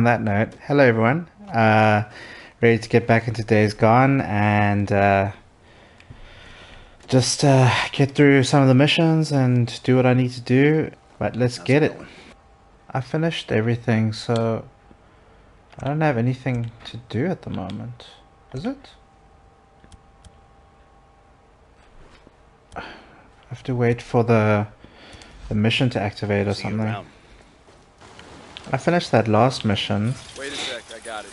on that note, hello everyone. Uh, ready to get back into Days Gone and uh, just uh, get through some of the missions and do what I need to do. But let's get it. I finished everything, so I don't have anything to do at the moment. Is it? I have to wait for the the mission to activate or See something. Around. I finished that last mission, Wait a sec, I got it.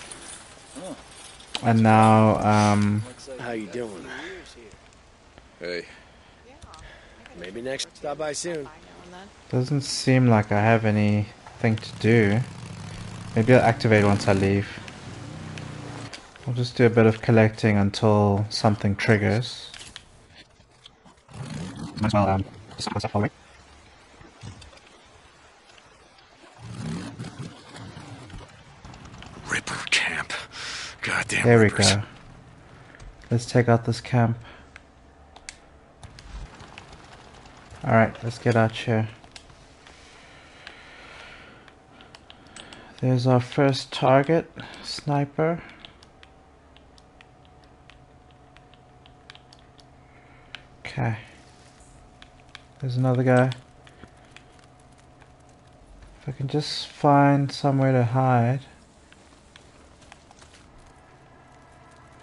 and now um, How you doing? Hey, Maybe next stop by soon. doesn't seem like I have anything to do. Maybe I'll activate once I leave. I'll just do a bit of collecting until something triggers. Might as well um, just myself Ripper Camp. Goddamn There we go. Let's take out this camp. Alright, let's get out here. There's our first target, sniper. Okay. There's another guy. If I can just find somewhere to hide.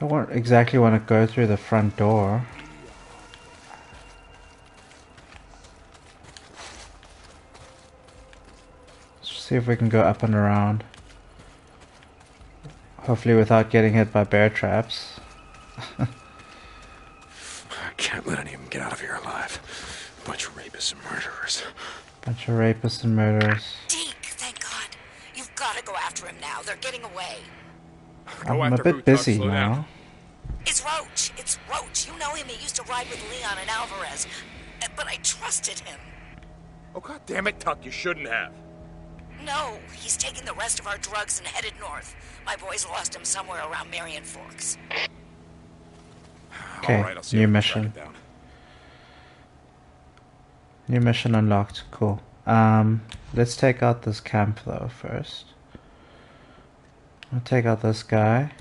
I don't exactly want to go through the front door. Let's see if we can go up and around. Hopefully without getting hit by bear traps. I can't let any of them get out of here alive. Bunch of rapists and murderers. Bunch of rapists and murderers. Deke, thank God. You've got to go after him now. They're getting away. I'm a bit busy slow down. now. It's Roach. It's Roach. You know him. He used to ride with Leon and Alvarez. Uh, But I trusted him. Oh god damn it, Tuck, you shouldn't have. No, he's taking the rest of our drugs and headed north. My boys lost him somewhere around Marion Forks. Okay, Alright, I'll see new if I can track mission. New mission unlocked. Cool. Um, let's take out this camp though first. I'll take out this guy.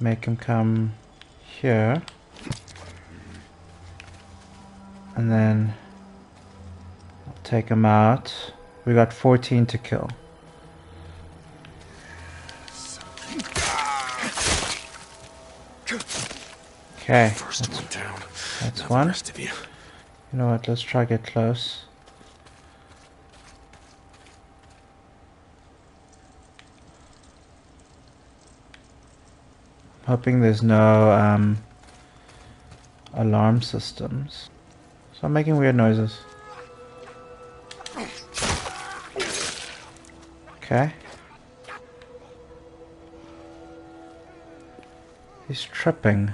Make him come here. And then I'll take him out. We got 14 to kill. Okay, First one down. that's one. Rest of you. You know what? Let's try to get close. Hoping there's no um, alarm systems. So I'm making weird noises. Okay. He's tripping.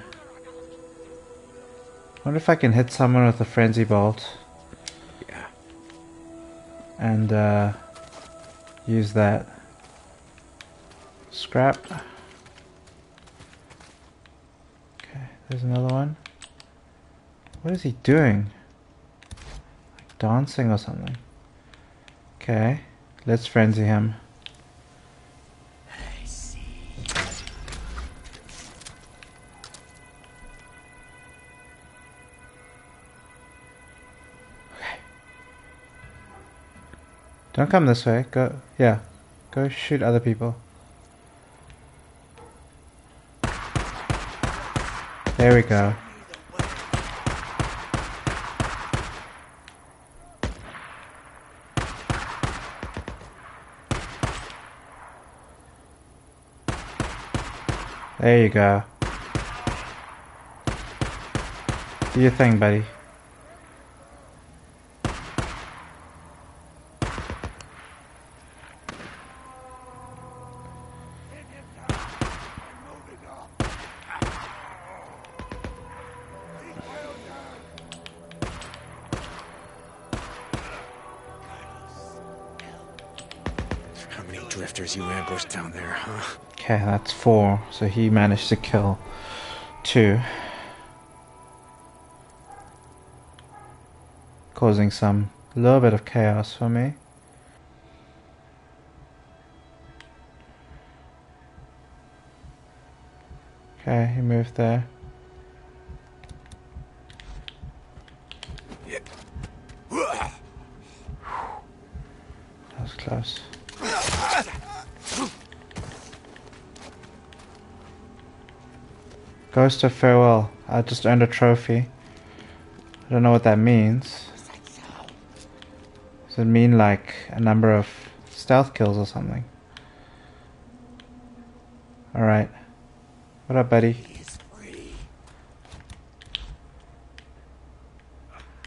wonder if I can hit someone with a frenzy bolt Yeah. and uh, use that. Scrap. Okay, there's another one. What is he doing? Like dancing or something. Okay, let's frenzy him. Don't come this way. Go, yeah. Go shoot other people. There we go. There you go. Do your thing, buddy. Okay, that's four. So he managed to kill two. Causing some little bit of chaos for me. Okay, he moved there. That was close. Ghost of Farewell. I just earned a trophy. I don't know what that means. Does it mean like a number of stealth kills or something? Alright. What up, buddy?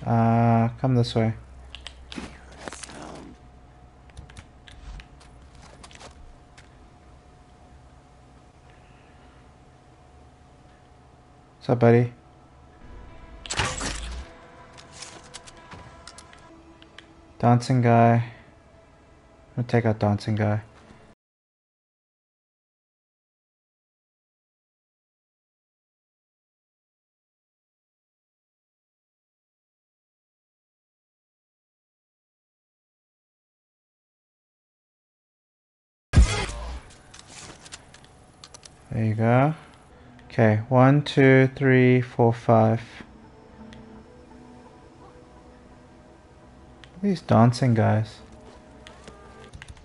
Uh, come this way. Up, buddy? Dancing guy. I'm gonna take out dancing guy. There you go. Okay, one, two, three, four, five. These dancing guys.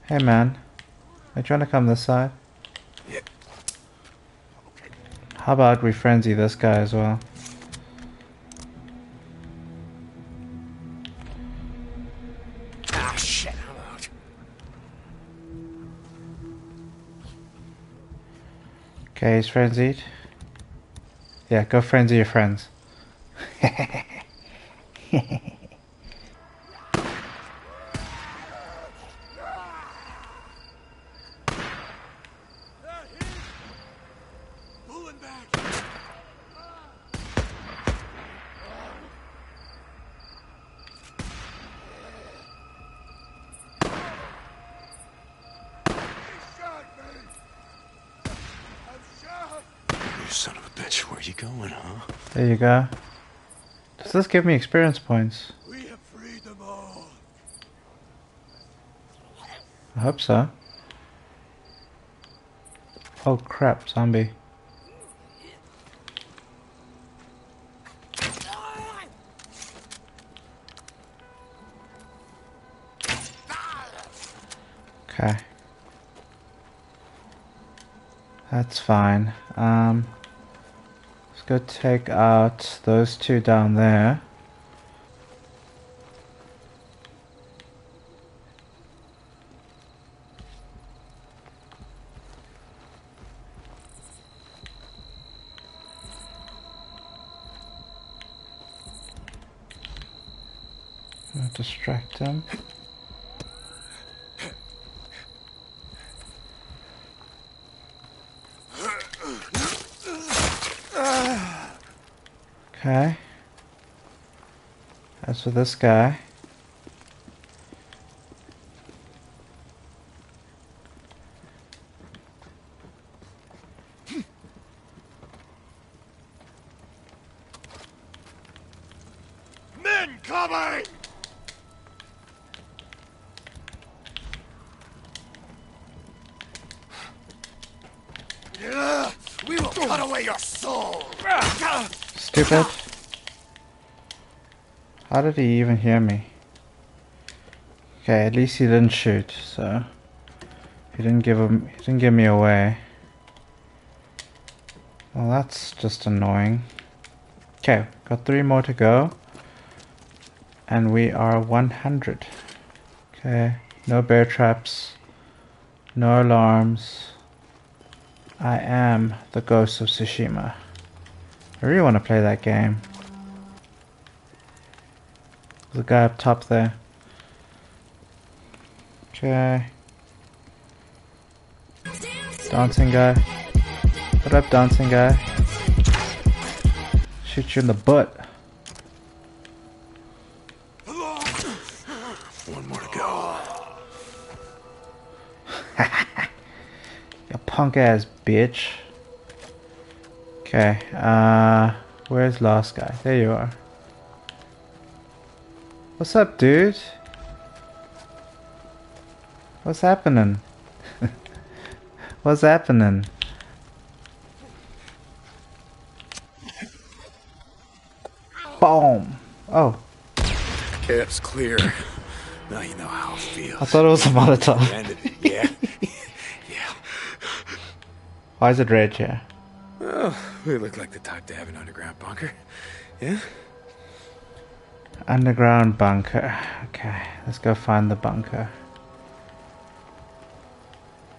Hey man, are you trying to come this side? Yeah. How about we frenzy this guy as well? Ah, shit, I'm out. Okay, he's frenzied. Yeah, go frenzy your friends. Pulling back. You son of a bitch, where you going, huh? There you go. Does this give me experience points? We have freed them all. I hope so. Oh crap, zombie. Okay. That's fine. Um, go take out those two down there. I'll distract him. Okay. This guy. Men coming! Yeah, we will cut away your soul. Stupid. How did he even hear me? Okay, at least he didn't shoot, so he didn't give him he didn't give me away. Well that's just annoying. Okay, got three more to go. And we are 100. Okay, no bear traps, no alarms. I am the ghost of Tsushima. I really want to play that game. There's a guy up top there. Okay. Dancing guy. What up, dancing guy? Shoot you in the butt. One more to go. You punk ass bitch. Okay, uh, where's last guy? There you are. What's up, dude? What's happening? What's happening? Boom! Oh. It's clear. Now you know how it feels. I thought it was a monitor. Yeah. yeah. Why is it red here? Yeah? Oh, we look like the type to have an underground bunker. Yeah? Underground bunker. Okay, let's go find the bunker.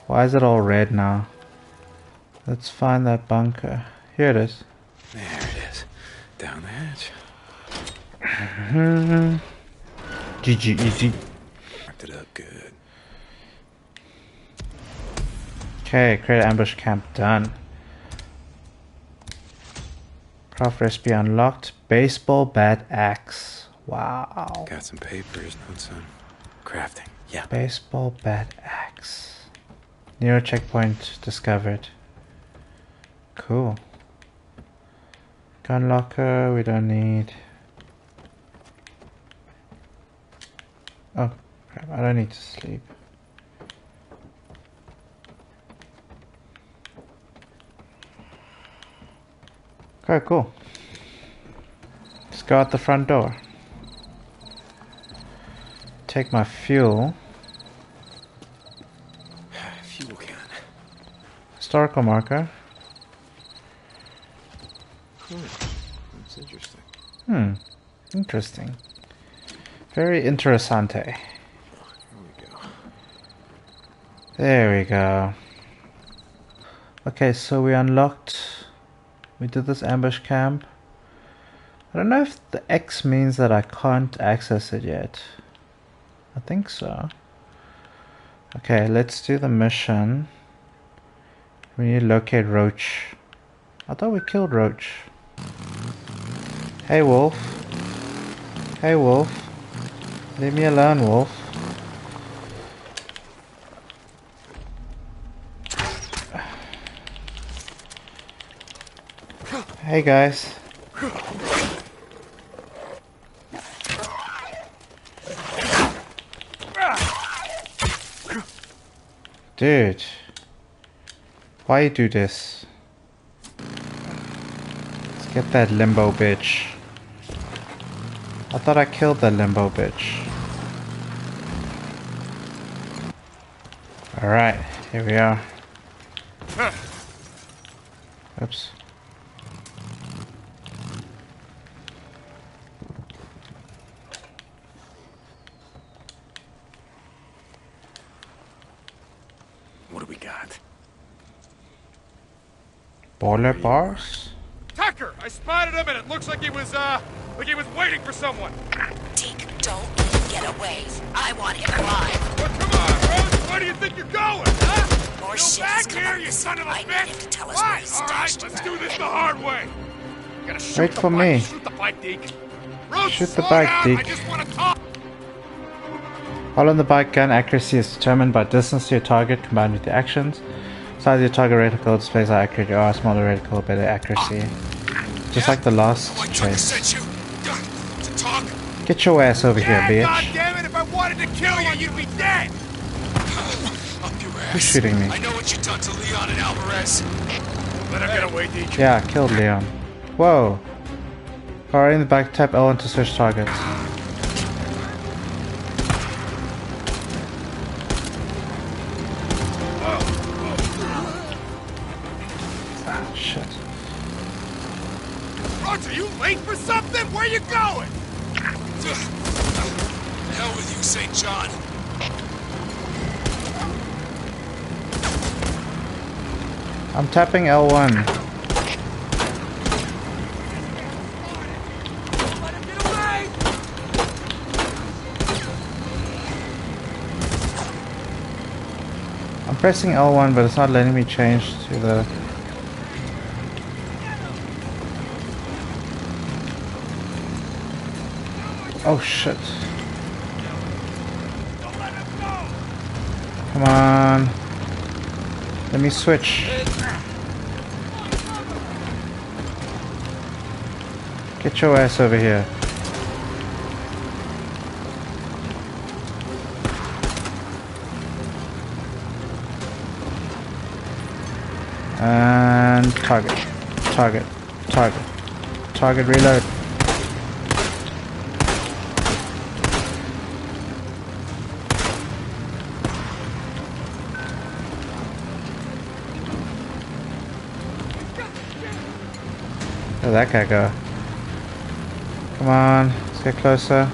Why is it all red now? Let's find that bunker. Here it is. There it is. Down the hatch. GG easy. Marked it up good. Okay, create ambush camp done. Craft recipe unlocked. Baseball bat axe. Wow. Got some papers, notes on crafting. Yeah. Baseball bat axe. Nero checkpoint discovered. Cool. Gun locker, we don't need. Oh, crap, I don't need to sleep. Okay, cool. Let's go out the front door. Take my fuel. Fuel can. Historical marker. That's interesting. Hmm. Interesting. Very interessante. Here we go. There we go. Okay, so we unlocked. We did this ambush camp. I don't know if the X means that I can't access it yet. Think so. Okay, let's do the mission. We need to locate Roach. I thought we killed Roach. Hey, Wolf. Hey, Wolf. Leave me alone, Wolf. Hey guys. Dude. Why you do this? Let's get that limbo bitch. I thought I killed that limbo bitch. Alright, here we are. Oops. What do we got? Baller bars? Tucker! I spotted him and it looks like he was, uh, like he was waiting for someone. Deke, don't get away. I want him alive. But come on, Roach, where do you think you're going, huh? More Go shit back here, you son of a need bitch! him to tell us where Fine, he all right, stashed let's do this the hard way. Gotta shoot Wait the for bike. me. Shoot the bike, Deke. Roach, Shoot the bike, down. Deke. I just want to talk. While on the bike, gun accuracy is determined by distance to your target combined with the actions. Size of your target reticle displays how accurate you are. Smaller reticle, better accuracy. Just like the last chase. you to. Get your ass over here, Yeah, God bitch. damn it! If I wanted to kill you, you'd be dead. Up your ass. Who's shooting me? I know what you done to Leon and Alvarez. Let him get away, Deke. Yeah, killed Leon. Whoa. Alright, in the back, tap L1 to switch targets. Where you going? Hell with you, St. John. I'm tapping L1. I'm pressing L1, but it's not letting me change to the. Oh shit. Come on. Let me switch. Get your ass over here. And target. Target. Target. Target reload. Where'd that guy go? Come on, let's get closer.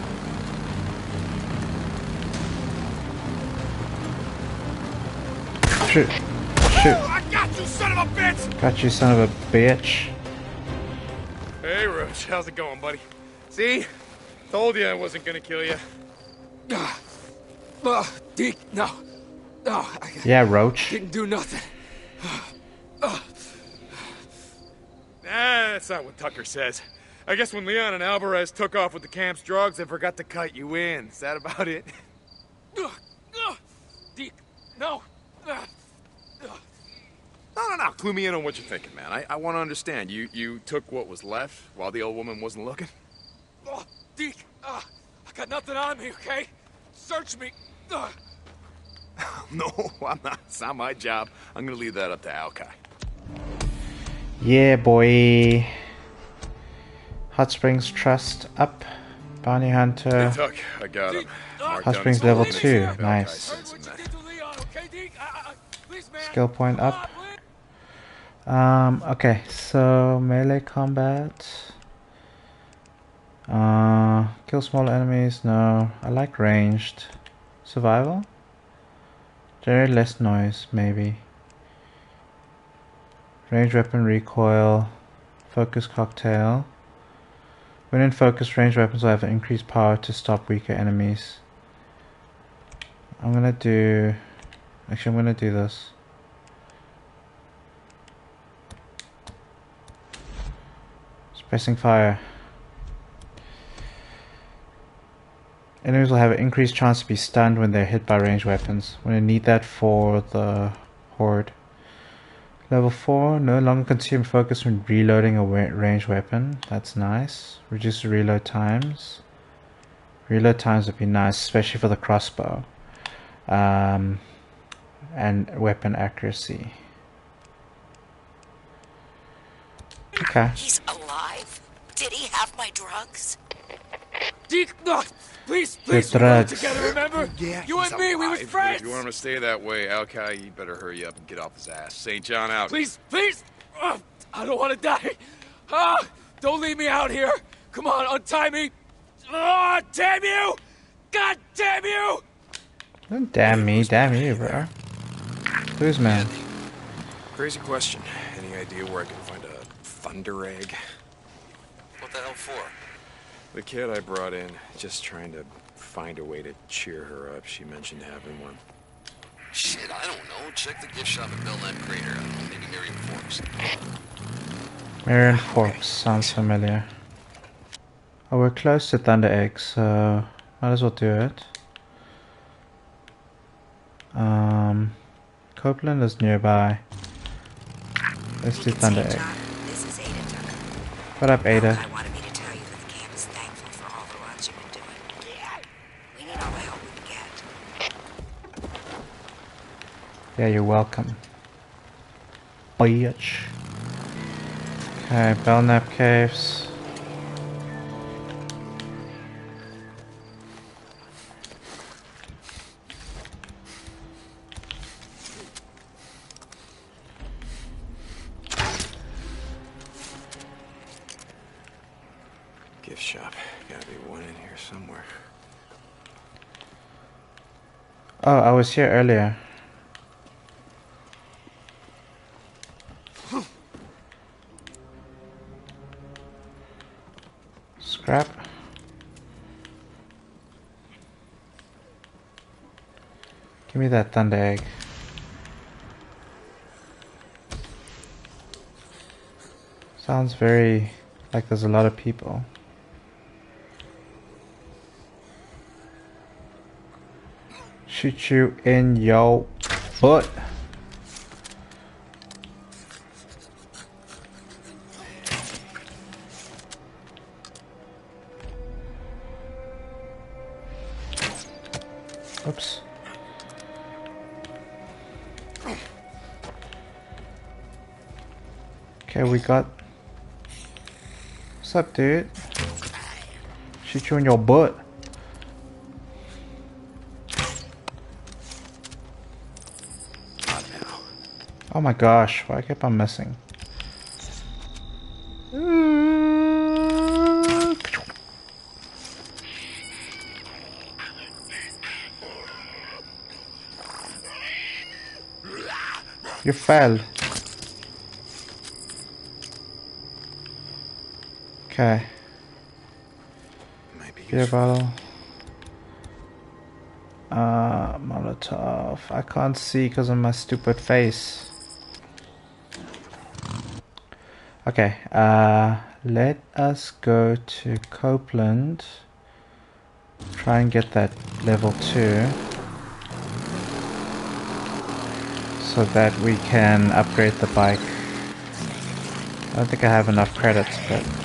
Shoot. Shoot. I got you, son of a bitch! Got you, son of a bitch. Hey, Roach, how's it going, buddy? See? Told you I wasn't gonna kill you. Uh, Deke, no. No, I Yeah, Roach. didn't do nothing. Nah, that's not what Tucker says. I guess when Leon and Alvarez took off with the camp's drugs, they forgot to cut you in. Is that about it? Deke, no. No, no, no. Clue me in on what you're thinking, man. I, I want to understand. You you took what was left while the old woman wasn't looking? oh, Deke, uh, I got nothing on me, okay? Search me. Uh, No, I'm not. It's not my job. I'm gonna leave that up to Alkai. Yeah, boy. Hot Springs Trust up. Bounty Hunter. Tuck, I got him. Hot Springs level two. Nice. Skill point up. Um, okay, so melee combat. Uh, kill small enemies, no. I like ranged. Survival? Generate less noise, maybe. Range weapon recoil. Focus cocktail. When in focus, ranged weapons will have increased power to stop weaker enemies. I'm gonna do. Actually, I'm gonna do this. Suppressing fire. Enemies will have an increased chance to be stunned when they're hit by ranged weapons. We're gonna need that for the horde. Level 4, no longer consume focus when reloading a wa- ranged weapon. That's nice. Reduce reload times. Reload times would be nice, especially for the crossbow. Um, and weapon accuracy. Okay. He's alive? Did he have my drugs? Deke, no. Please, please, we got it drugs. together, remember? Yeah, You he's and me, we were friends. If you want him to stay that way, Alkai, you better hurry up and get off his ass. St. John out. Please, please. Uh, I don't want to die. Ah, don't leave me out here. Come on, untie me. Ah, damn you! God damn you! Don't damn me, damn you, bro. Who's man? Crazy question. Any idea where I can find a thunder egg? What the hell for? The kid I brought in, just trying to find a way to cheer her up. She mentioned having one. Shit, I don't know. Check the gift shop at Belknap Crater. I don't know, maybe Marion Forks. Marion Forks sounds familiar. Oh, we're close to Thunder Egg, so might as well do it. Um, Copeland is nearby. Let's do Thunder Egg. John, This is Ada Tucker. What up, Ada? I wanted me to tell you that the camp is thankful for all the runs you've been doing. We need all the help we can get. Yeah, you're welcome. Bitch. Okay, Belknap Caves. Gift shop. Gotta be one in here somewhere. Oh, I was here earlier. Scrap. Give me that thunder egg. Sounds very like there's a lot of people. Shoot you in your butt. got? What's up, dude? Shoot you in your butt. Oh my gosh, why keep on missing? You fell. Okay. Might be Beer bottle. Uh, Molotov. I can't see because of my stupid face. Okay, uh, let us go to Copeland. Try and get that level 2. So that we can upgrade the bike. I don't think I have enough credits, but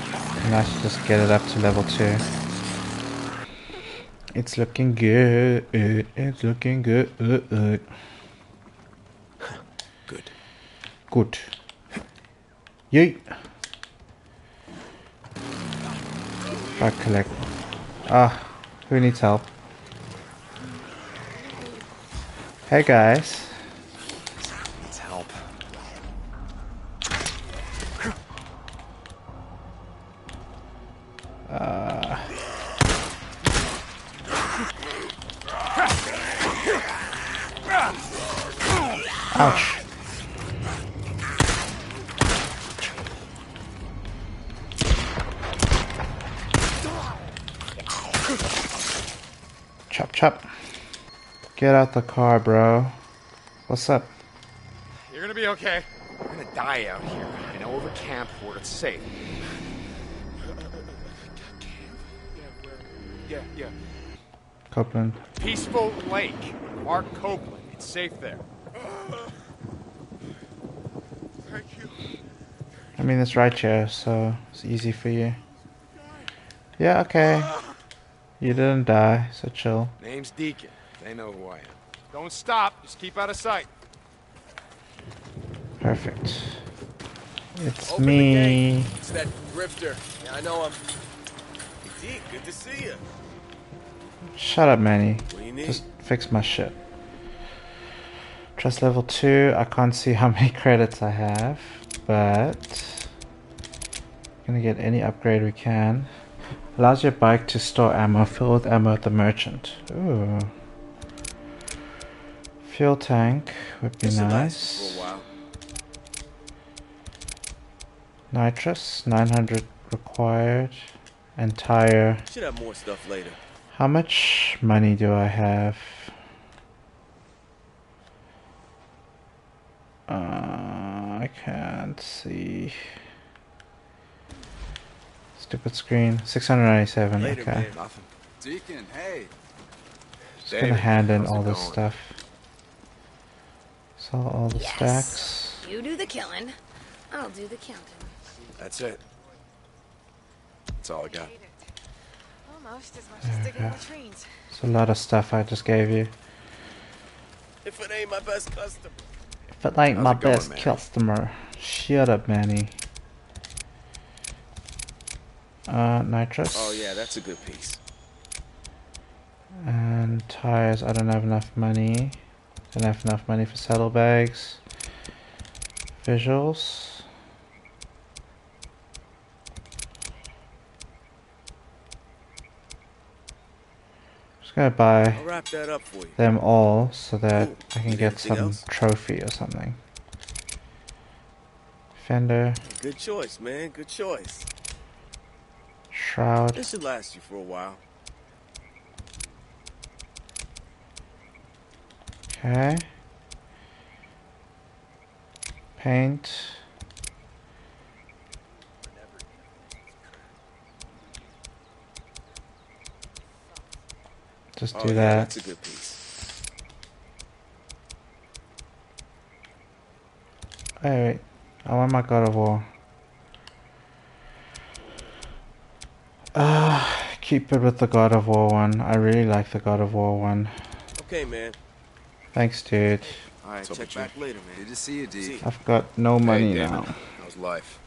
nice to just get it up to level 2. It's looking good. It's looking good. Good. Good. Yeet. Back collect. Ah, who needs help? Hey guys. Ouch. Chop chop. Get out the car, bro. What's up? You're gonna be okay. We're gonna die out here. I know of a camp where it's safe. Yeah, yeah. Copeland. Peaceful Lake. Mark Copeland. It's safe there. Thank you. I mean, it's right here, so it's easy for you. Yeah, okay. You didn't die, so chill. Name's Deacon. They know who I am. Don't stop. Just keep out of sight. Perfect. It's Open me. It's that grifter. Yeah, I know him. Hey, Deke, good to see you. Shut up, Manny. What do you need? Just fix my shit. Trust level 2. I can't see how many credits I have, but gonna get any upgrade we can. Allows your bike to store ammo. Fill with ammo at the merchant. Ooh. Fuel tank would be This nice. Nitrous, 900 required. And tire. Should have more stuff later. How much money do I have? Uh, I can't see. Stupid screen. 697. Later, okay. man. Nothing. Deacon, hey. Just gonna hand in all this going? stuff. Sell all the Yes. stacks. You do the killing. I'll do the counting. That's it. That's all I got. Almost as much as digging latrines. It's a lot of stuff I just gave you. If it ain't my best customer. It ain't How's my going, best Manny? customer, shut up, Manny. Uh, nitrous. Oh yeah, that's a good piece. And tires, I don't have enough money. Don't have enough money for saddlebags. Visuals. Gonna buy wrap that up for you. them all so that Cool. I can get some else? trophy or something. Fender, Good choice, man. Good choice. shroud. This should last you for a while. Okay. Paint. Just Oh do yeah, that. that's a good piece. Wait, wait. I want my God of War. Ah, keep it with the God of War one. I really like the God of War one. Okay, man. Thanks, dude. All right, What's check with you? back later, man. Good to see you, Deke. See. I've got no money hey, David. now. How's life?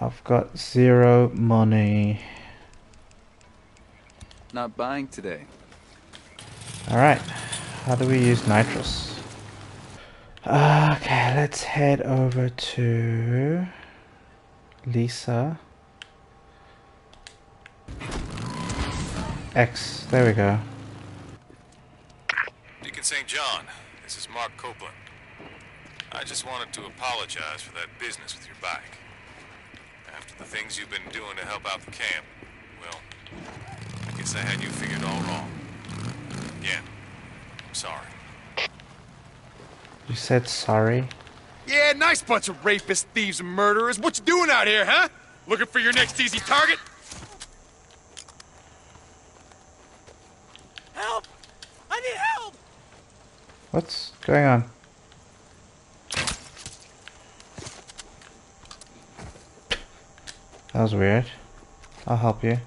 I've got zero money. Not buying today. Alright, how do we use nitrous? Okay, let's head over to Lisa. X, there we go. Deacon St. John, This is Mark Copeland. I just wanted to apologize for that business with your bike. After the things you've been doing to help out the camp, well, I guess I had you figured all wrong. Again, I'm sorry. You said sorry? Yeah, nice bunch of rapists, thieves, and murderers. What you doing out here, huh? Looking for your next easy target? Help! I need help! What's going on? That was weird. I'll help you.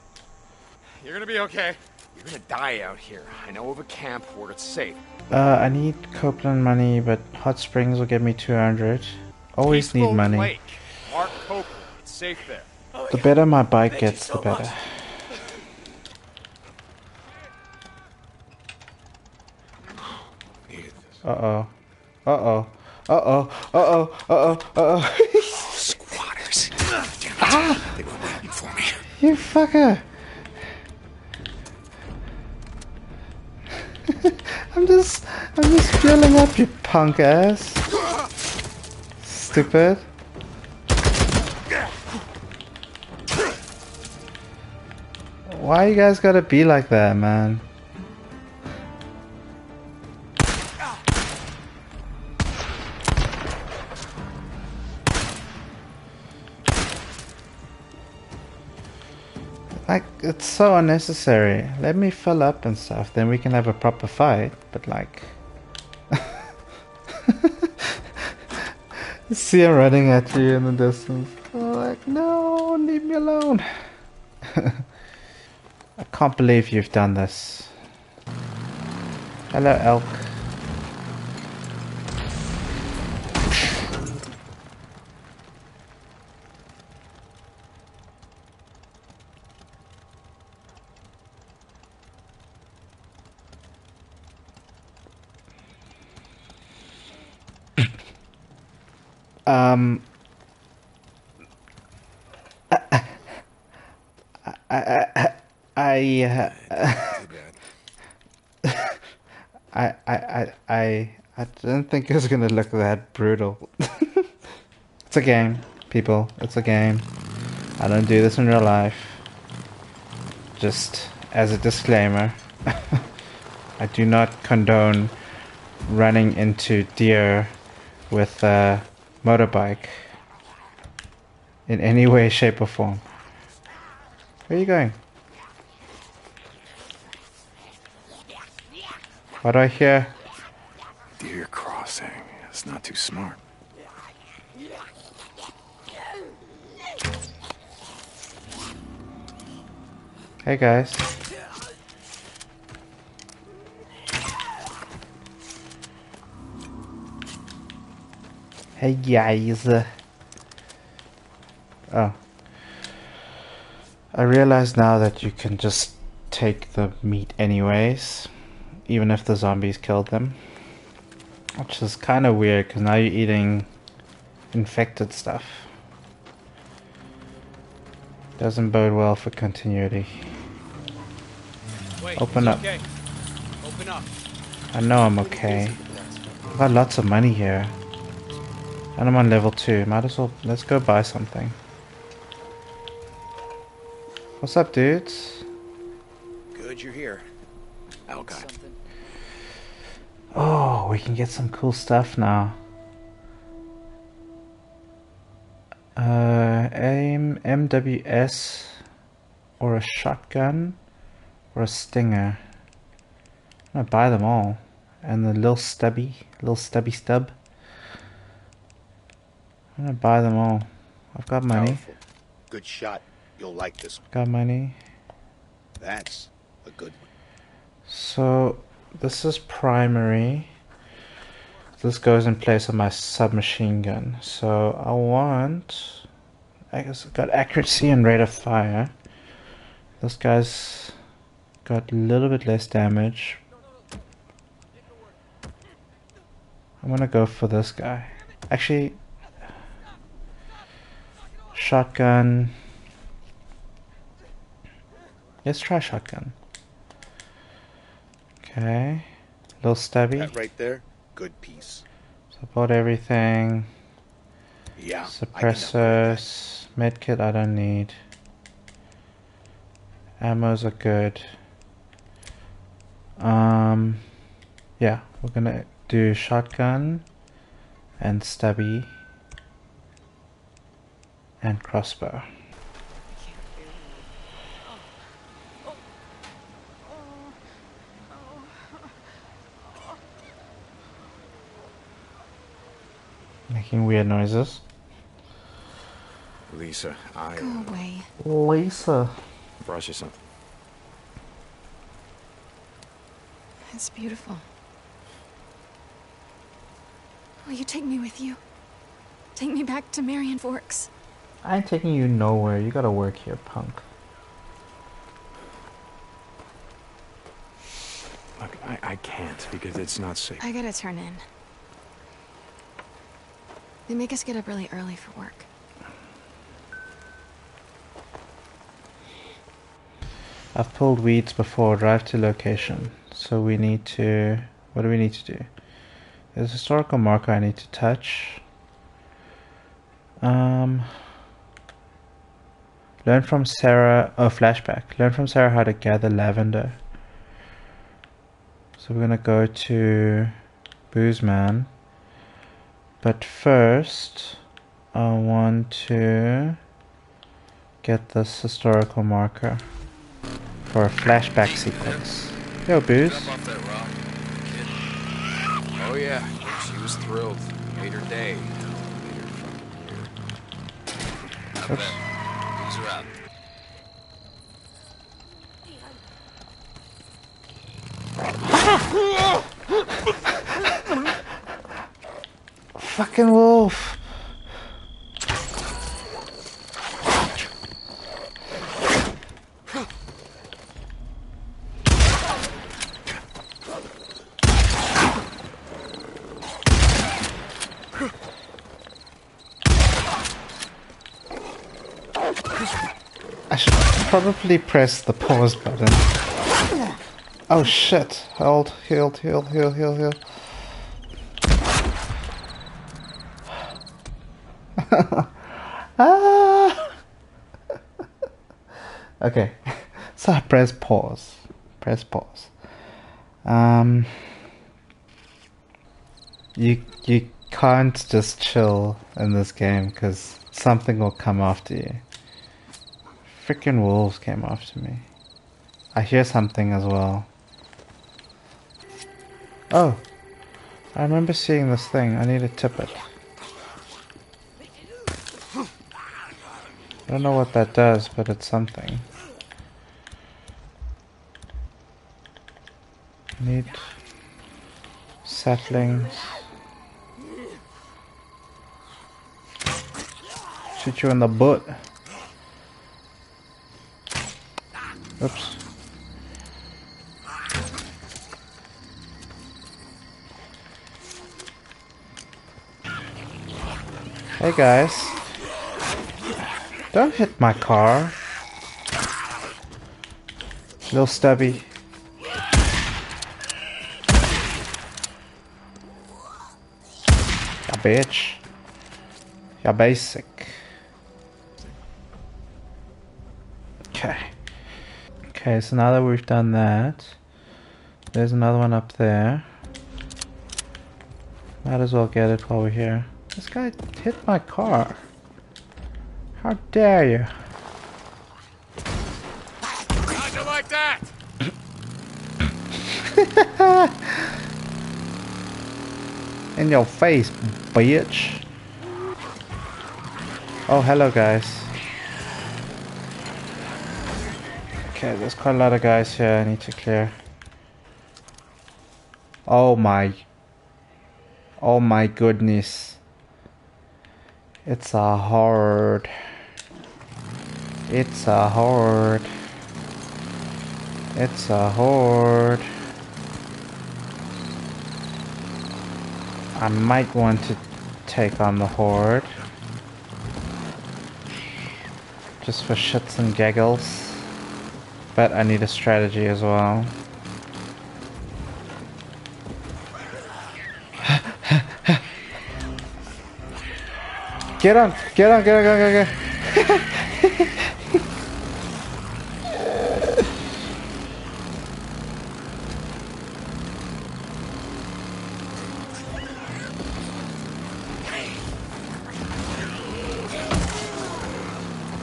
You're gonna be okay. You're gonna die out here. I know of a camp where it's safe. Uh, I need Copeland money, but Hot Springs will give me 200. Always need Peaceful money. Lake. Mark Copeland. It's safe there. The better my bike Thank you gets, the better. much. Uh-oh. Uh-oh. Uh-oh. Uh-oh. Uh-oh. Uh-oh. Squatters. Damn it. They were waiting for me. you fucker! I'm just... I'm just filling up, you punk ass. Stupid. Why you guys gotta be like that, man? It's so unnecessary. Let me fill up and stuff, then we can have a proper fight. But like... See him running at you in the distance. Oh, like, no, leave me alone. I can't believe you've done this. Hello, elk. Um. I I I I, uh, I I I I I didn't think it was gonna look that brutal. it's a game, people. It's a game. I don't do this in real life. Just as a disclaimer, I do not condone running into deer with a motorbike in any way, shape, or form. Where are you going? What do I hear? Deer crossing. That's not too smart. Hey guys. Hey guys. Oh. I realize now that you can just take the meat anyways, even if the zombies killed them. Which is kind of weird because now you're eating infected stuff. Doesn't bode well for continuity. Wait, Open up. Okay. Open up. I know I'm okay. I've got lots of money here. And I'm on level 2. Might as well... Let's go buy something. What's up, dudes? Good you're here. Oh, God. Something. Oh, we can get some cool stuff now. Uh, aim, MWS, or a shotgun, or a stinger. I'm gonna buy them all. And the little stubby, little stubby stub. I'm gonna buy them all. I've got money. Powerful. Good shot. You'll like this one. Got money. That's a good one. So this is primary. This goes in place of my submachine gun. So I want I guess got accuracy and rate of fire. This guy's got a little bit less damage. I'm gonna go for this guy. Actually shotgun. Let's try shotgun. Okay. Little stabby. That right there, good piece. Support everything. Yeah. Suppressors. Medkit I don't need. Ammos are good. Um, yeah, we're gonna do shotgun and stubby and crossbow. Making weird noises. Lisa, I Go uh, away. Lisa. brought you something. It's beautiful. Will you take me with you? Take me back to Marion Forks. I ain't taking you nowhere. You gotta work here, punk. Look, I, I can't because it's not safe. I gotta turn in. They make us get up really early for work. I've pulled weeds before. Drive to location. So we need to. What do we need to do? There's a historical marker I need to touch. Um. Learn from Sarah. Oh, flashback. Learn from Sarah how to gather lavender. So we're gonna go to Boozman. But first, I want to get this historical marker for a flashback sequence. Yo, Booze. Off that rock. Kid. Oh yeah, she was thrilled. Made her day. Made her fucking year. I bet. Who's around? Fucking wolf. I should probably press the pause button. Oh shit. Hold, heal, heal, heal, heal, heal. ah! okay, so I press pause. Press pause. Um, you you can't just chill in this game because something will come after you. Freaking wolves came after me. I hear something as well. Oh, I remember seeing this thing. I need to tip it. I don't know what that does, but it's something. Need saplings. Shoot you in the butt. Oops. Hey guys. Don't hit my car. Little stubby. Ya bitch. Ya basic. Okay. Okay, so now that we've done that, there's another one up there. Might as well get it while we're here. This guy hit my car. How dare you? How'd you like that? In your face, bitch. Oh, hello, guys. Okay, there's quite a lot of guys here I need to clear. Oh my. Oh my goodness. It's a horde. It's a horde. It's a horde. I might want to take on the horde. Just for shits and giggles. But I need a strategy as well. get on, get on, get on, get on, get on. Get on.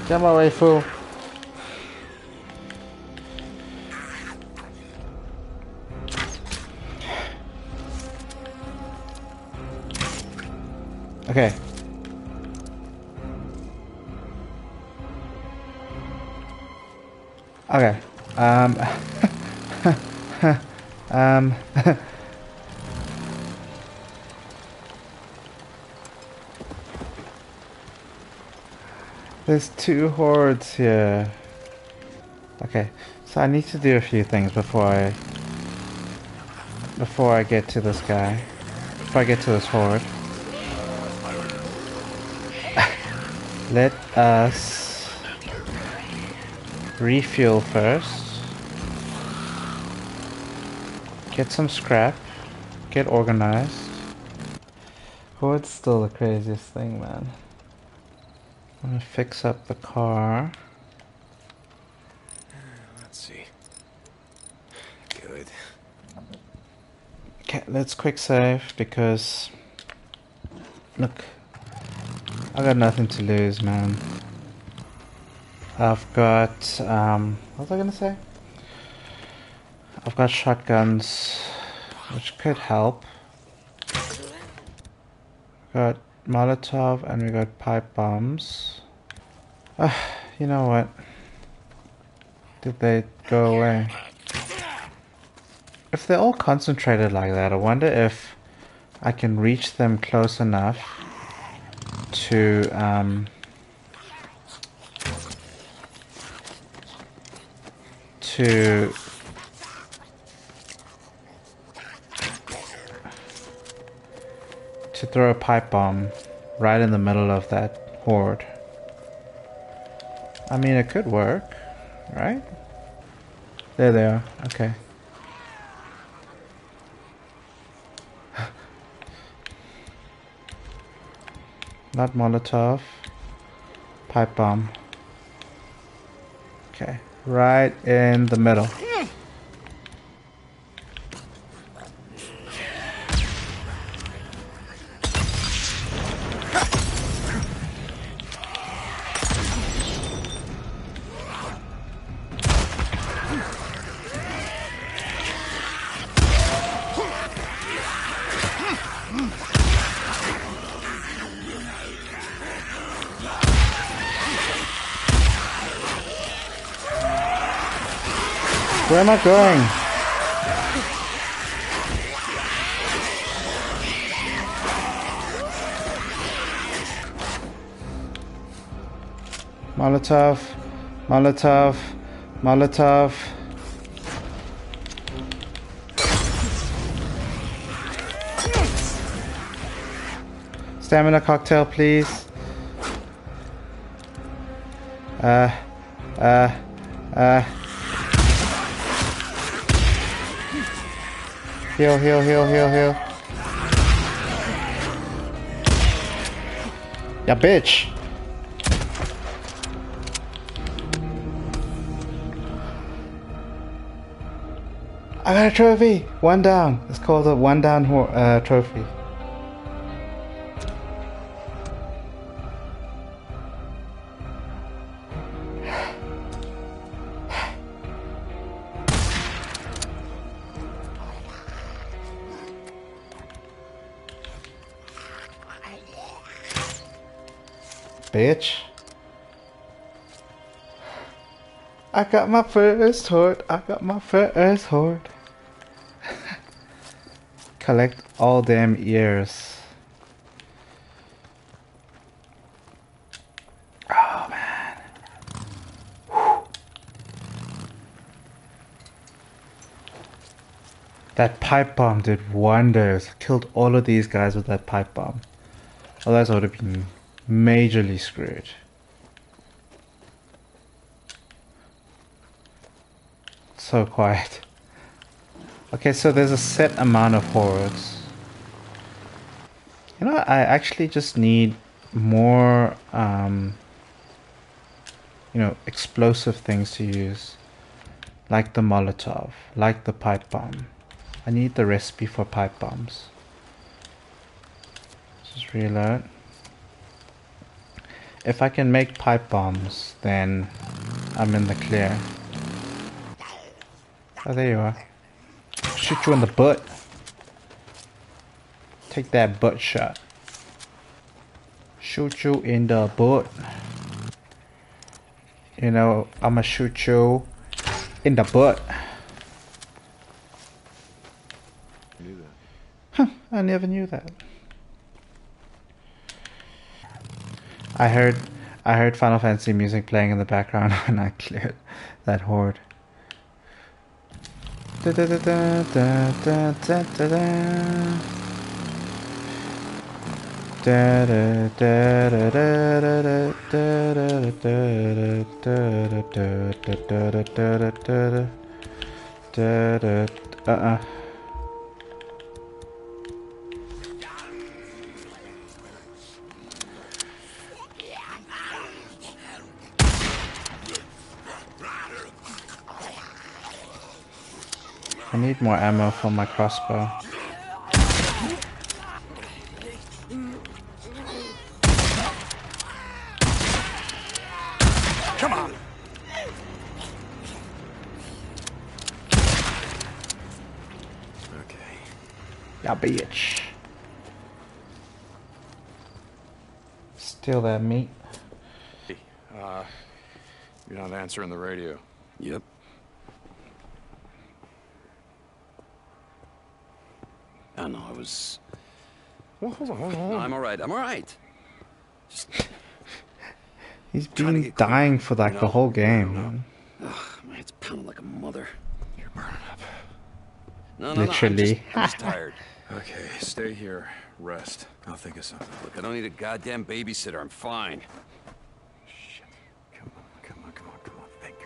Get my fool. Okay. Okay. Um. There's two hordes here. Okay, so I need to do a few things before I before I get to this guy. Before I get to this horde. Let us refuel first. Get some scrap. Get organized. Horde's still the craziest thing, man. I'm gonna fix up the car. Let's see. Good. Okay, let's quick save because look, I got nothing to lose, man. I've got um, what was I gonna say? I've got shotguns, which could help. Got Molotov and we got pipe bombs. Uh, you know what? Did they go away? If they're all concentrated like that, I wonder if I can reach them close enough to um, to throw a pipe bomb right in the middle of that horde. I mean, it could work, right? There they are. Okay. Not Molotov. Pipe bomb. Okay. Right in the middle. Where am I going? Molotov, Molotov, Molotov. Stamina cocktail, please. Uh, uh, uh. Heal, heal, heal, heal, heal. Ya bitch. I got a trophy. One down. It's called a one down uh, trophy. Bitch. I got my first horde. I got my first horde. Collect all damn ears. Oh man. That pipe bomb did wonders. Killed all of these guys with that pipe bomb. Otherwise I would have been majorly screwed. So quiet. Okay, so there's a set amount of hordes. You know, I actually just need more, um, you know, explosive things to use, like the Molotov, like the pipe bomb. I need the recipe for pipe bombs. Just reload. If I can make pipe bombs, then I'm in the clear. Oh, there you are. Shoot you in the butt. Take that butt shot. Shoot you in the butt. You know, I'ma shoot you in the butt. I knew that. Huh, I never knew that. I heard I heard Final Fantasy music playing in the background when I cleared that horde. Da da da da I need more ammo for my crossbow. Come on. Okay. Yeah, bitch. Steal that meat. Uh, you're not answering the radio. Yep. I know, I was... Well, hold on, hold on, hold No. I'm all right, I'm all right. He's Trying to been get quick, dying for like you the whole game. man. Ugh, my head's pounding like a mother. You're burning up. No, no, no, I'm Literally. just, I'm just tired. Okay, stay here. Rest. I'll think of something. Look, I don't need a goddamn babysitter, I'm fine. Shit. Come on, come on, come on, come on. Think.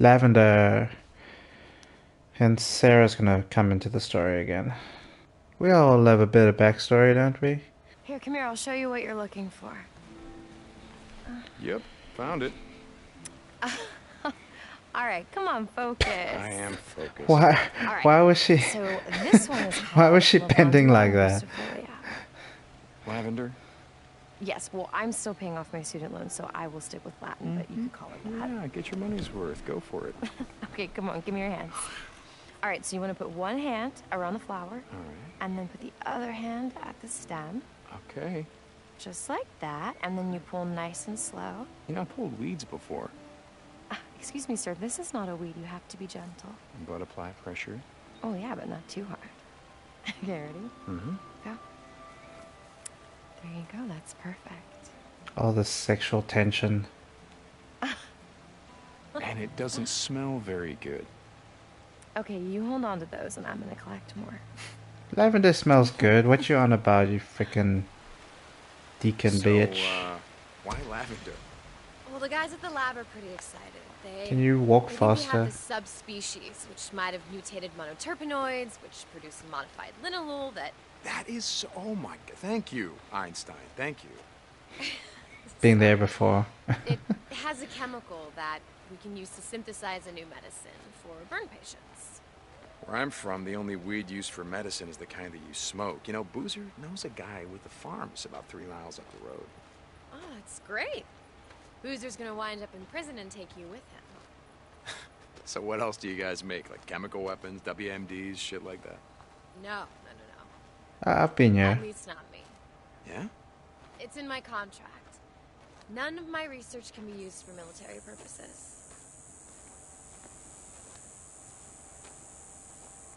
Lavender and Sarah's gonna come into the story again. We all love a bit of backstory, don't we? Here, come here. I'll show you what you're looking for. Yep, found it. All right, come on, focus. I am focused. Why? All right. Why was she? So this one is Why was she called bending like that? Lavender? Yes, well, I'm still paying off my student loan, so I will stick with Latin, but you can mm-hmm. call it that. Yeah, get your money's worth. Go for it. Okay, come on, give me your hands. All right, so you want to put one hand around the flower, All right. and then put the other hand at the stem, Okay. just like that, and then you pull nice and slow. You know, I pulled weeds before. Ah, excuse me, sir, this is not a weed. You have to be gentle. But apply pressure. Oh, yeah, but not too hard. okay, ready? Mm-hmm. Go. There you go, that's perfect. All the sexual tension. And it doesn't smell very good. Okay, you hold on to those, and I'm gonna collect more. Lavender smells good. What you on about, you freaking deacon so, bitch? uh, why lavender? Well, the guys at the lab are pretty excited. They Can you walk they think we faster? have this subspecies, which might have mutated monoterpenoids, which produce a modified linalool that. That is so. Oh my god. Thank you, Einstein. Thank you. Being there before. it has a chemical that we can use to synthesize a new medicine for burn patients. Where I'm from, the only weed used for medicine is the kind that you smoke. You know, Boozer knows a guy with a farm that's about three miles up the road. Oh, that's great. Boozer's gonna wind up in prison and take you with him. So what else do you guys make? Like chemical weapons, WMDs, shit like that? No, no, no, I- ah, I've been here. At least not me. Yeah? It's in my contract. None of my research can be used for military purposes.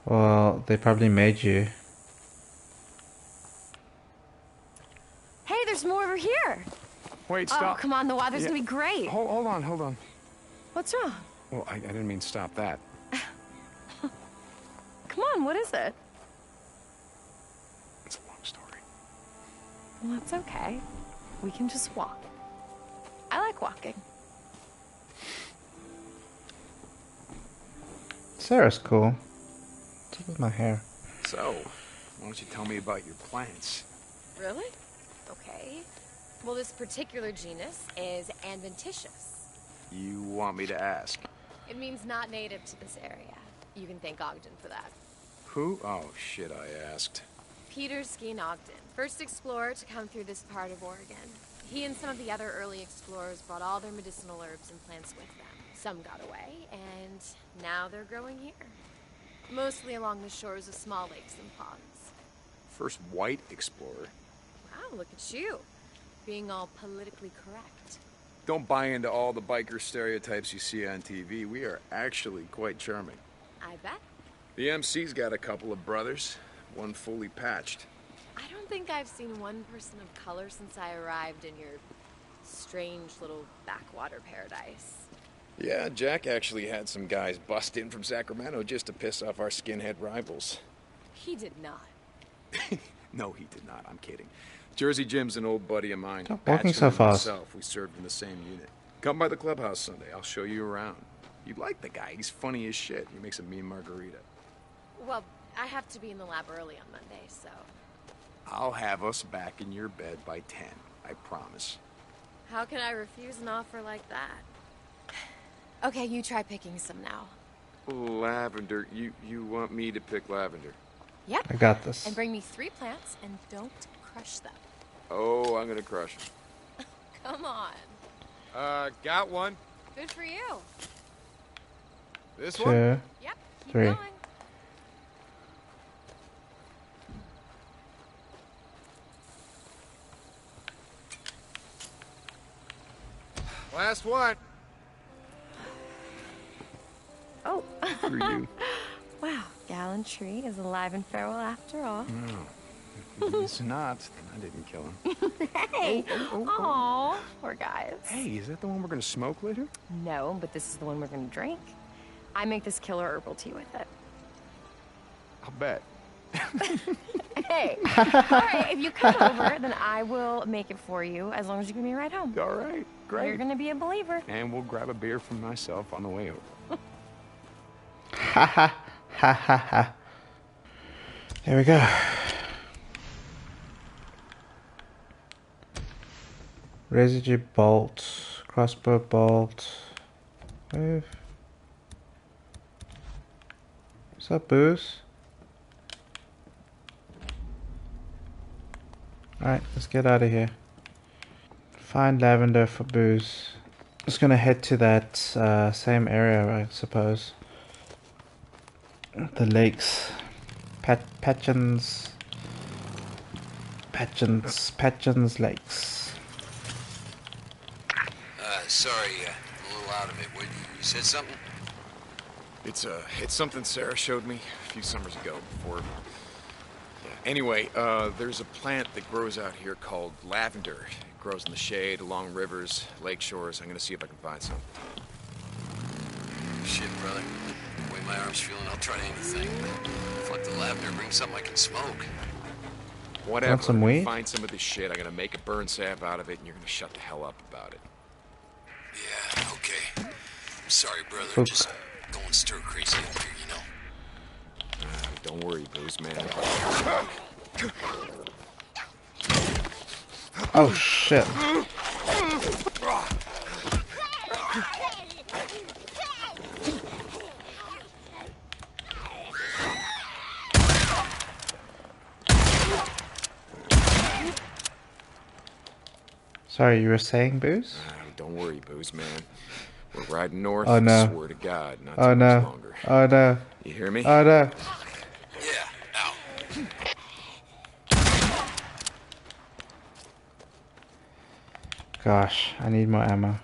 Well, they probably made you. Hey, there's more over here! Wait, stop. Oh, stop. come on, the weather's Yeah. gonna be great. Hold, hold on, hold on. What's wrong? Well, I, I didn't mean stop that. Come on, what is it? It's a long story. Well, that's okay. We can just walk. I like walking. Sarah's cool. What's up with my hair? So, Why don't you tell me about your plants? Really? Okay. Well, this particular genus is adventitious. You want me to ask? It means not native to this area. You can thank Ogden for that. Who? Oh, shit, I asked. Peter Skeen Ogden, first explorer to come through this part of Oregon. He and some of the other early explorers brought all their medicinal herbs and plants with them. Some got away, and now they're growing here. Mostly along the shores of small lakes and ponds. First white explorer. Wow, look at you. Being all politically correct. Don't buy into all the biker stereotypes you see on TV. We are actually quite charming. I bet. The MC's got a couple of brothers, one fully patched. I don't think I've seen one person of color since I arrived in your strange little backwater paradise. Yeah, Jack actually had some guys bust in from Sacramento just to piss off our skinhead rivals. He did not. No, he did not. I'm kidding. Jersey Jim's an old buddy of mine. Stop walking so fast. Myself, we served in the same unit. Come by the clubhouse Sunday. I'll show you around. You'd like the guy. He's funny as shit. He makes a mean margarita. Well, I have to be in the lab early on Monday, so. I'll have us back in your bed by 10. I promise. How can I refuse an offer like that? Okay, you try picking some now. Lavender. You you want me to pick lavender? Yep. I got this. And bring me three plants and don't crush them. Oh, I'm gonna crush them. Come on. Uh, got one. Good for you. This Two, one? Yep. Keep three. going. Last one. Oh. You. wow, gallantry is alive and farewell after all. No. It's not. I didn't kill him. Hey! Oh, oh, oh, Aw, poor guys. Hey, is that the one we're gonna smoke later? No, but this is the one we're gonna drink. I make this killer herbal tea with it. I'll bet. Hey! Alright, if you come over, then I will make it for you as long as you give me a ride home. All right, great. You're gonna be a believer. And we'll grab a beer for myself on the way over. Ha ha ha ha ha. There we go. Residue bolt, crossbow bolt. Move. What's up, booze? Alright, let's get out of here. Find lavender for booze. Just gonna head to that uh, same area, I suppose. The lakes. Pat Patjens. Patjens. Patjens Lakes. Uh, sorry, uh, I'm a little out of it. What, you said something? It's uh, it's something Sarah showed me a few summers ago. Before. Yeah. Anyway, uh, there's a plant that grows out here called lavender. It grows in the shade, along rivers, lake shores. I'm gonna see if I can find some. Shit, brother. The way my arm's feeling, I'll try anything. Fuck the lavender, bring something I can smoke. Whatever. Want some I'm weed? Find some of this shit. I'm gonna make a burn sap out of it, and you're gonna shut the hell up about it. Yeah, okay. I'm sorry, brother. Fuck. Just going stir crazy up here, you know. Uh, don't worry, booze man. Oh shit. Sorry, you were saying booze? Don't worry, booze man. We're riding north. Oh, no. Swear to God, not Oh too much no. longer. Oh no. You hear me? Oh no. Yeah, out. Gosh, I need more ammo.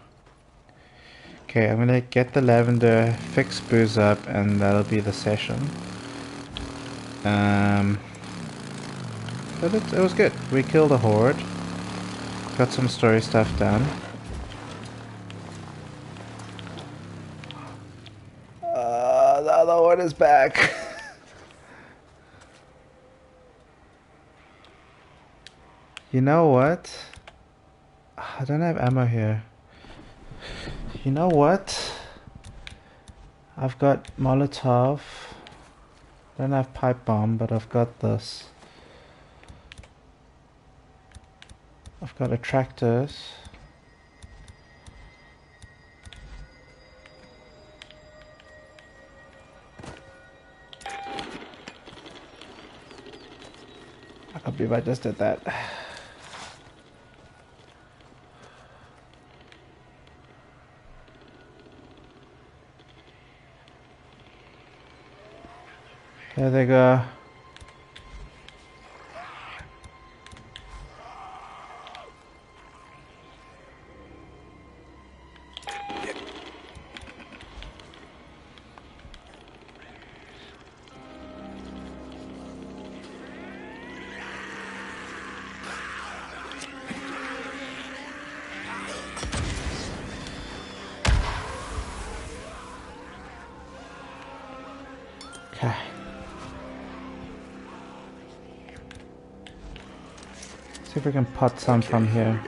Okay, I'm gonna get the lavender, fix booze up, and that'll be the session. Um, but it, it was good. We killed a horde. Got some story stuff done. Uh, the other one is back. you know what? I don't have ammo here. You know what? I've got Molotov. I don't have pipe bomb, but I've got this. I've got attractors. I can't believe I just did that. There they go. Pot some from here.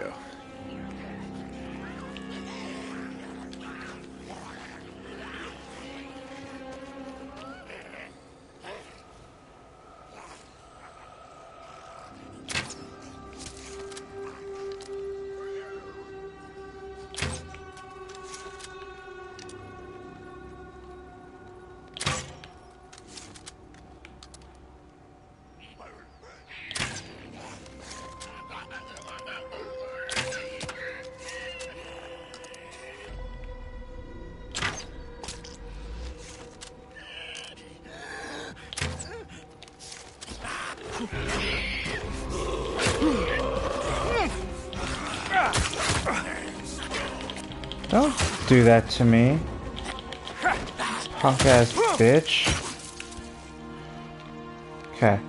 Do that to me. Punk ass bitch. Okay.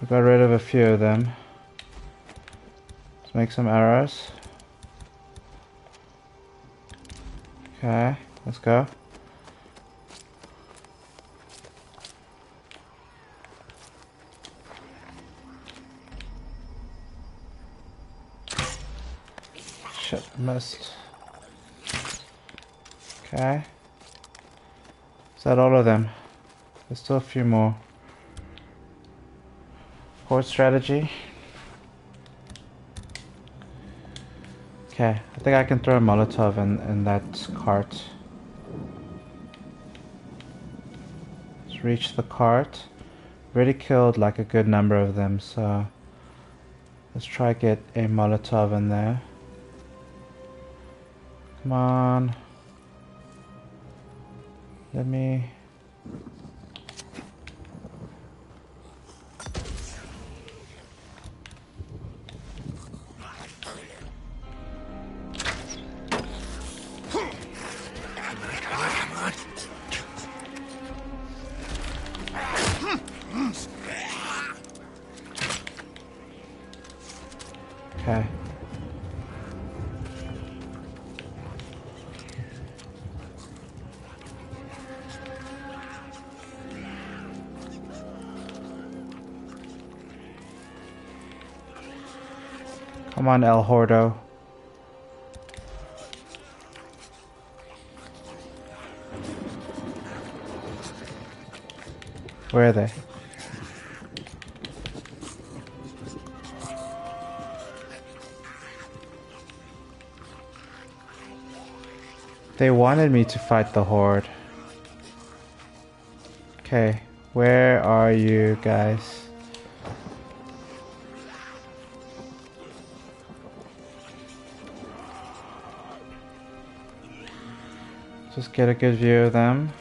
We got rid of a few of them. Let's make some arrows. Okay, let's go. Shit, missed. Okay. Is that all of them? There's still a few more. Horde strategy. Okay, I think I can throw a Molotov in, in that cart. Let's reach the cart. Already killed like a good number of them, so let's try get a Molotov in there. Come on. Let me. Come on, El Hordo. Where are they? They wanted me to fight the Horde. Okay, where are you guys? Just get a good view of them.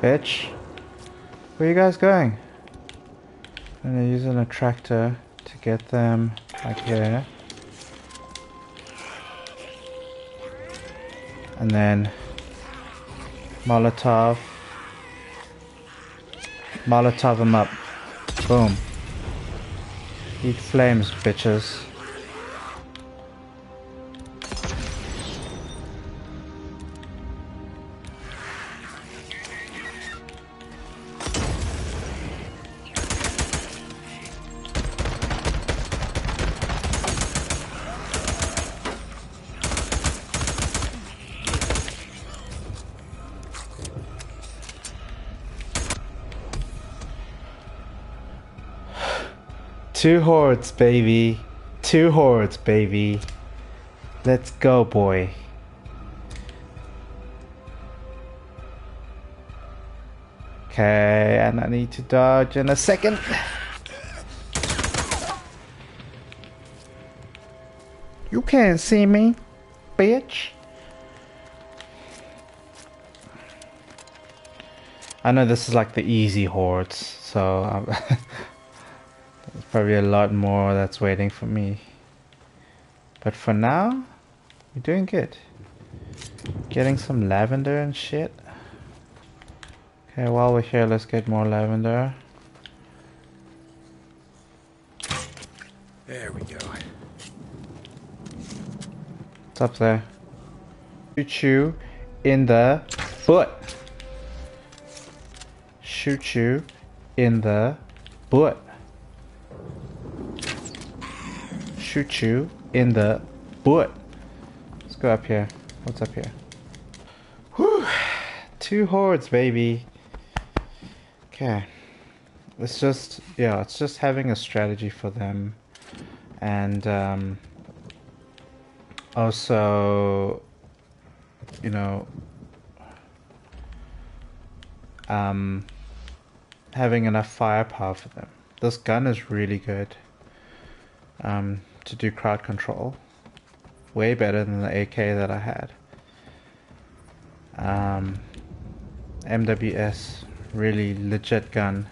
Bitch. Where are you guys going? I'm gonna use an attractor to get them like here. And then Molotov. Molotov them up. Boom. Eat flames, bitches. Two hordes, baby. Two hordes, baby. Let's go, boy. Okay, and I need to dodge in a second. You can't see me, bitch. I know this is like the easy hordes, so um, there's probably a lot more that's waiting for me. But for now, we're doing good. Getting some lavender and shit. Okay, while we're here, let's get more lavender. There we go. It's up there. Shoot you in the butt. Shoot you in the butt. Shoot you in the butt. Let's go up here. What's up here? Whew. Two hordes, baby. Okay. It's just, yeah, it's just having a strategy for them. And, um, also, you know, um, having enough firepower for them. This gun is really good um, to do crowd control. Way better than the AK that I had. Um, MWS, really legit gun.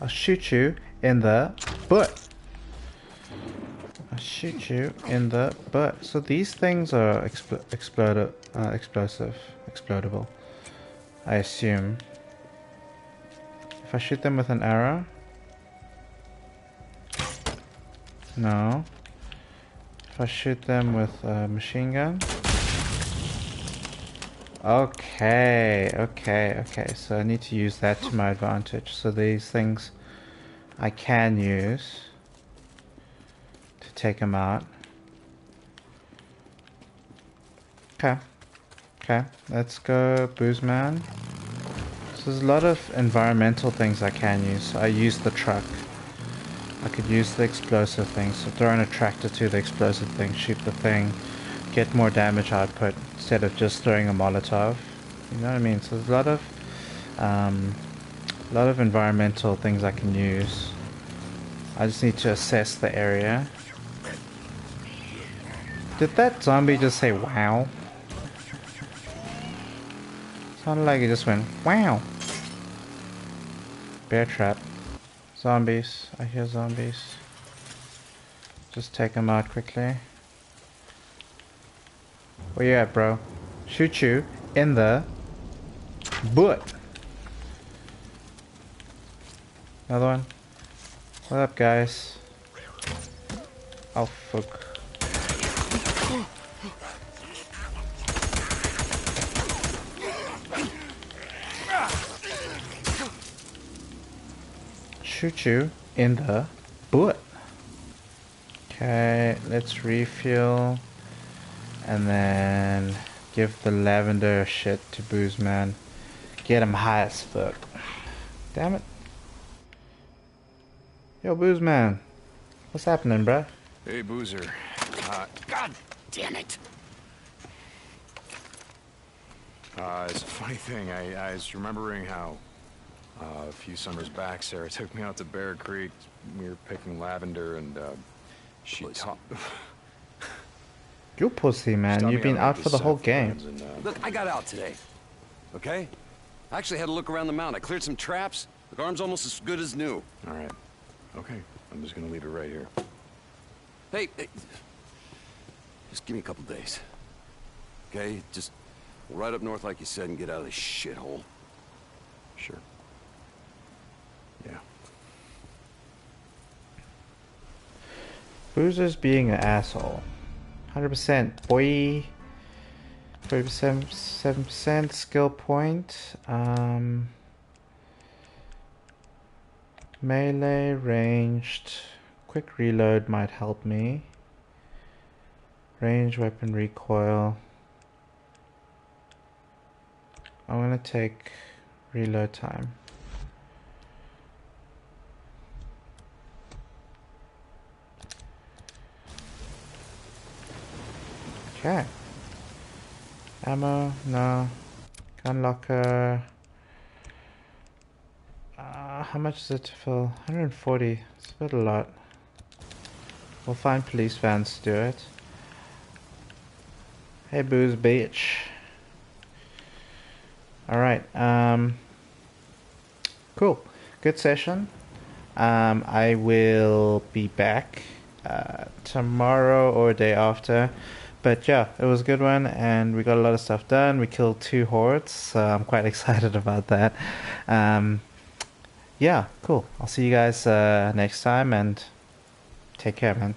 I'll shoot you in the butt. I'll shoot you in the butt. So these things are expl uh, explosive, explodable. I assume. If I shoot them with an arrow? No. If I shoot them with a machine gun? Okay, okay, okay. So I need to use that to my advantage. So these things I can use to take them out. Okay. Okay, let's go Booze Man. So there's a lot of environmental things I can use. I use the truck. I could use the explosive thing. So throw an attractor to the explosive thing, shoot the thing, get more damage output instead of just throwing a Molotov. You know what I mean? So there's a lot of um, a lot of environmental things I can use. I just need to assess the area. Did that zombie just say wow? Sounded like it just went wow. Bear trap. Zombies. I hear zombies. Just take them out quickly. Where you at, bro? Shoot you in the butt. Another one. What up, guys? Oh, fuck. Shoot you in the butt. Okay, let's refuel. And then give the lavender shit to Booze Man. Get him high as fuck. Damn it. Yo, Booze Man. What's happening, bruh? Hey, Boozer. Uh, God damn it. uh, it's a funny thing. I, I was remembering how uh, a few summers back, Sarah took me out to Bear Creek. We were picking lavender, and uh, she taught. You pussy, man. You've been out for the whole game. And, uh, Look, I got out today. Okay? I actually had to look around the mountain. I cleared some traps. The arm's almost as good as new. all right. Okay. I'm just gonna leave it right here. Hey, hey, just give me a couple days. Okay? Just right up north like you said and get out of this shithole. Sure. Yeah. Boozer's being an asshole. 100% boy. 30% 7% skill point. Um, melee ranged. Quick reload might help me. Range weapon recoil. I'm gonna take reload time. Okay. Ammo, no. Gun locker. Uh, how much is it to fill? 140. It's a bit a lot. We'll find police vans to do it. Hey, Booze Beach. Alright, um... Cool. Good session. Um, I will be back uh, tomorrow or day after. But yeah, it was a good one, and we got a lot of stuff done. We killed two hordes, so I'm quite excited about that. Um, yeah, cool. I'll see you guys uh, next time, and take care, man.